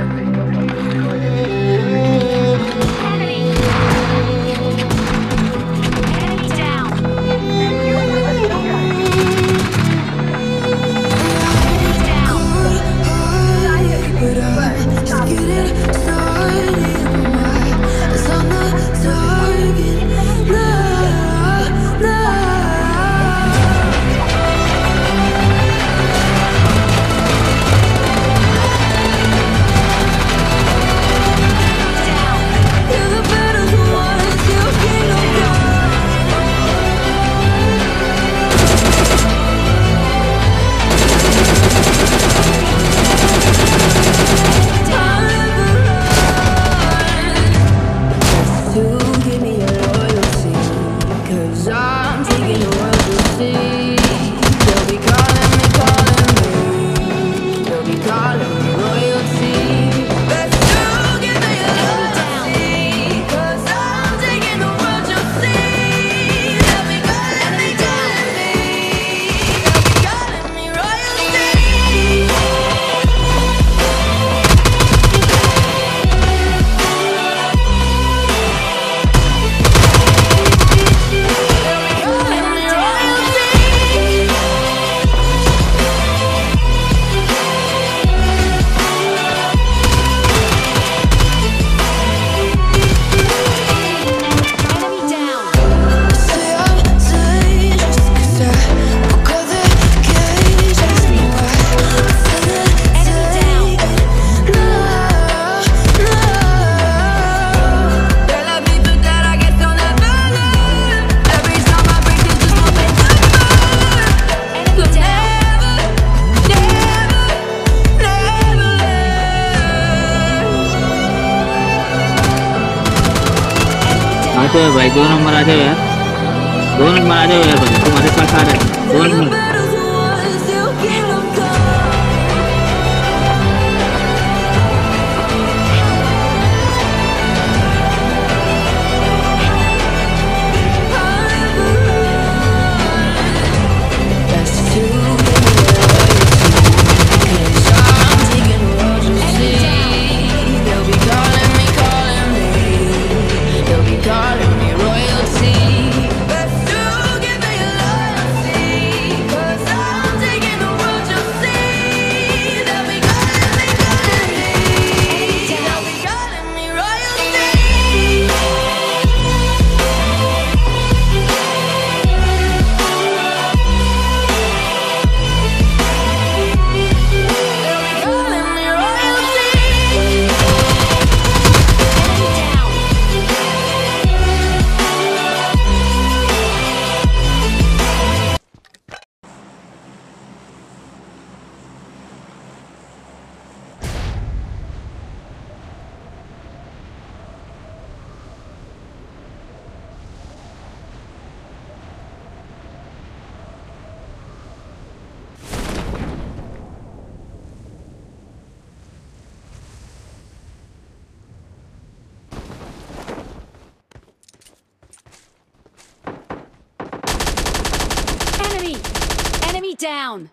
everything. पे भाई दो नंबर आ जाओ यार दो नंबर आ जाओ यार भाई तुम्हारे पास आ रहे हैं दो number down!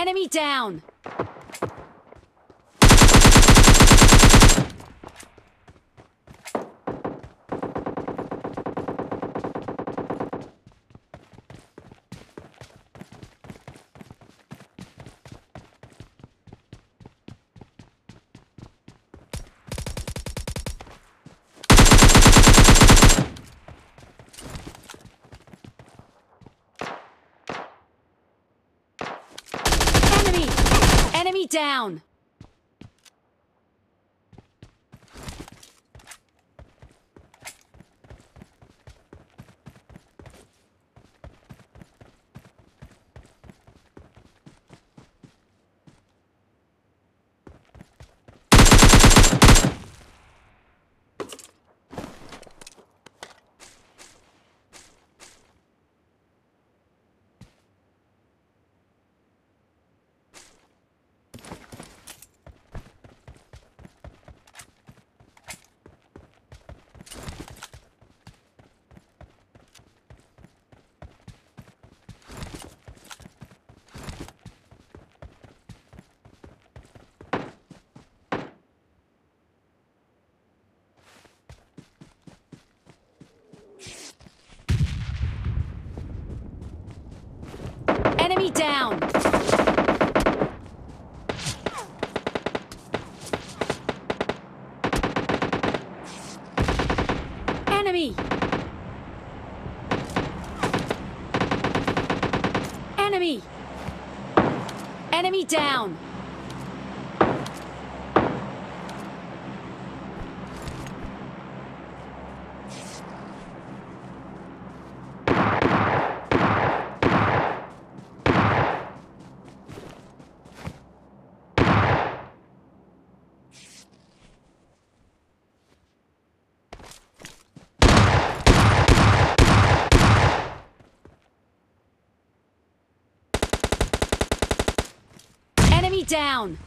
Enemy down! down! down!